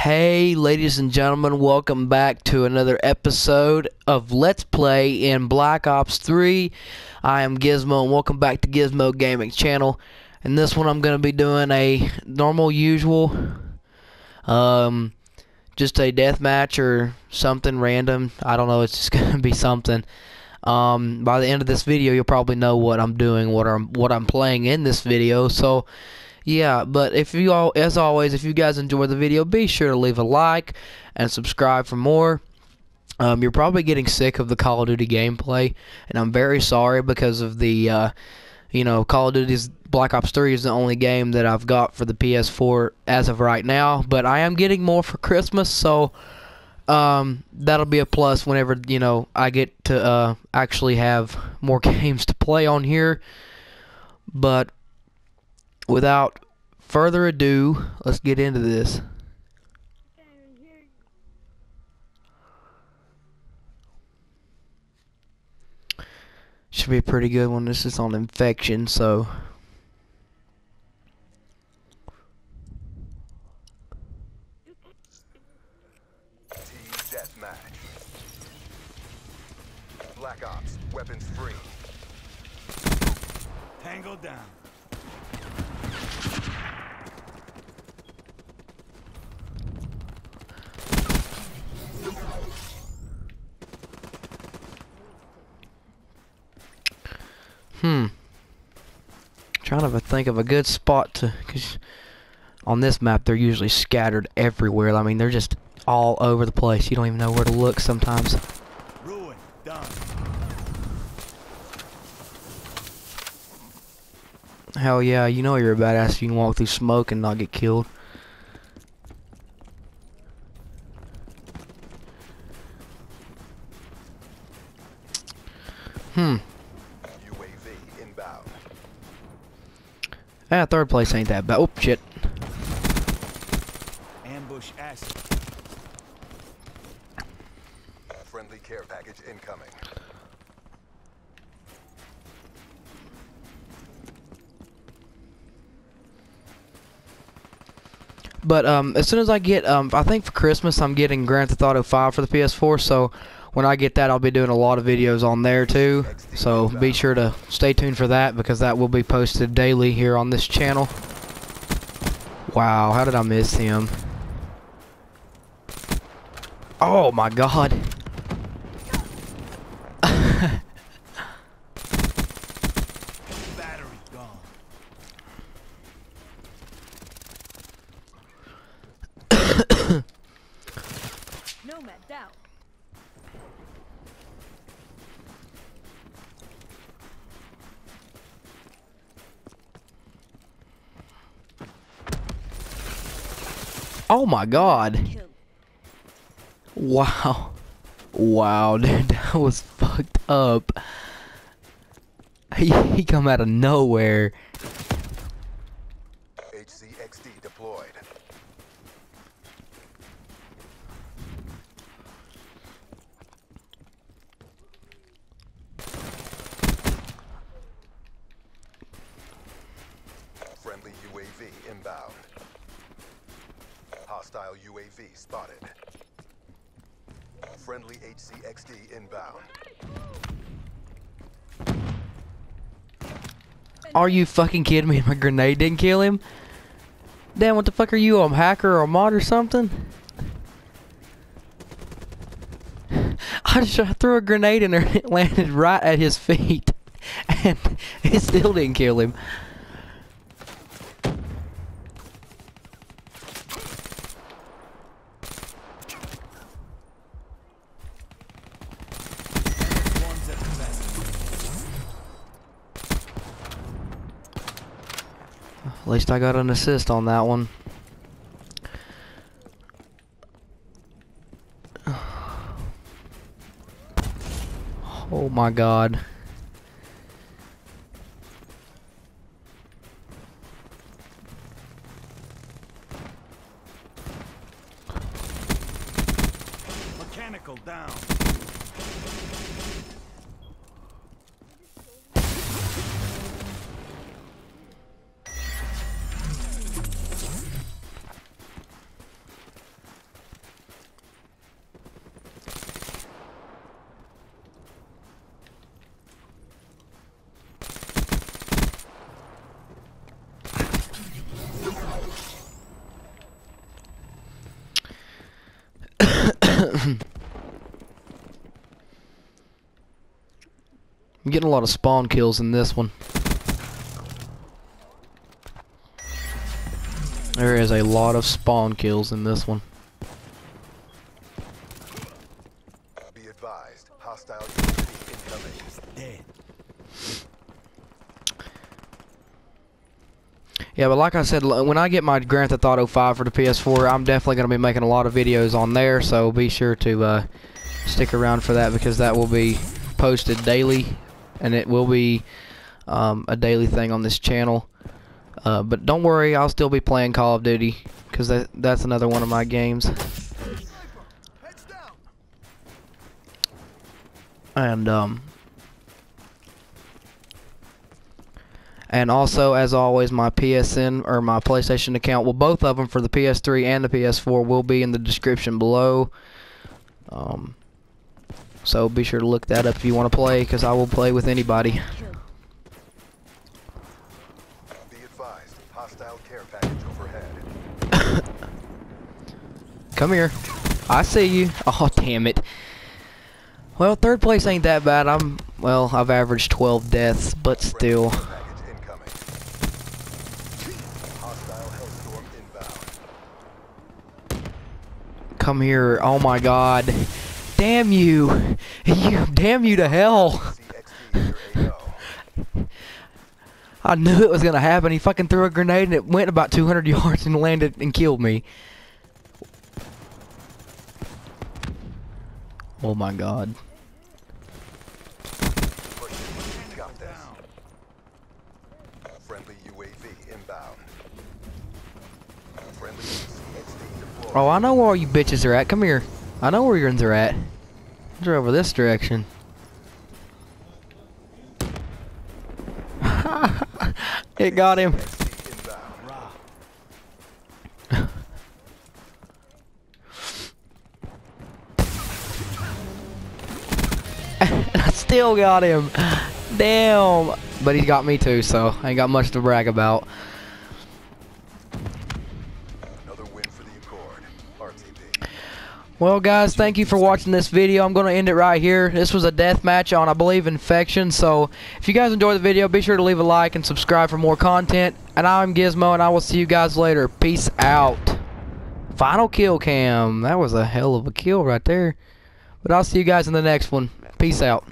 Hey, ladies and gentlemen, welcome back to another episode of Let's Play in Black Ops 3. I am Gizmo, and welcome back to Gizmo Gaming Channel. In this one, I'm going to be doing a normal, usual, um, just a death match or something random. I don't know, it's just going to be something. Um, by the end of this video, you'll probably know what I'm doing, what I'm, what I'm playing in this video, so yeah but if you all as always if you guys enjoy the video be sure to leave a like and subscribe for more. Um, you're probably getting sick of the Call of Duty gameplay and I'm very sorry because of the uh, you know Call of Duty's Black Ops 3 is the only game that I've got for the PS4 as of right now but I am getting more for Christmas so um, that'll be a plus whenever you know I get to uh, actually have more games to play on here. But without further ado, let's get into this. Should be a pretty good one. This is on infection, so. Team deathmatch. Black Ops, weapons free. Tango down. Hmm. Trying to think of a good spot to, cause on this map they're usually scattered everywhere. I mean they're just all over the place. You don't even know where to look sometimes. Ruin. Done. Hell yeah, you know you're a badass if you can walk through smoke and not get killed. Hmm. Ah, third place ain't that bad. Oh, shit. Ambush acid. Friendly care package incoming. But um, as soon as I get, um, I think for Christmas I'm getting Grand Theft Auto 5 for the PS4, so when I get that I'll be doing a lot of videos on there too. So be sure to stay tuned for that because that will be posted daily here on this channel. Wow, how did I miss him? Oh my god. Nomad down. Oh my god. Wow. Wow, dude, that was fucked up. He, come out of nowhere. HCXD deployed. Friendly UAV inbound. Hostile UAV spotted. Friendly HCXD inbound. Are you fucking kidding me? My grenade didn't kill him? Damn, what the fuck are you, a hacker or a mod or something? I just threw a grenade in there and it landed right at his feet. And it still didn't kill him. One's at the best. At least I got an assist on that one. Oh my god. Mechanical down. I'm getting a lot of spawn kills in this one. There is a lot of spawn kills in this one. Be advised. Hostile incoming. Dead. Yeah, but like I said, when I get my Grand Theft Auto 5 for the PS4, I'm definitely going to be making a lot of videos on there, so be sure to uh, stick around for that because that will be posted daily, and it will be um, a daily thing on this channel. Uh, but don't worry, I'll still be playing Call of Duty because that, that's another one of my games. And um, and also as always my PSN or my PlayStation account well both of them for the PS3 and the PS4 will be in the description below um, so be sure to look that up if you want to play because I will play with anybody Be advised. Hostile care package overhead. come here I see you oh damn it well third place ain't that bad I'm well I've averaged 12 deaths but still Package incoming. Hostile Hellstorm inbound. come here oh my god damn you you damn you to hell CXD under AO. I knew it was gonna happen. He fucking threw a grenade and it went about 200 yards and landed and killed me. Oh my god. Got this. Friendly UAV inbound. Friendly CXD deployed. Oh, I know where all you bitches are at. Come here. I know where yours are at. They're over this direction. it got him. I still got him. Damn. But he got me too, so I ain't got much to brag about. Well, guys, thank you for watching this video. I'm going to end it right here. This was a death match on, I believe, Infection. So, if you guys enjoyed the video, be sure to leave a like and subscribe for more content. And I'm Gizmo, and I will see you guys later. Peace out. Final kill cam. That was a hell of a kill right there. But I'll see you guys in the next one. Peace out.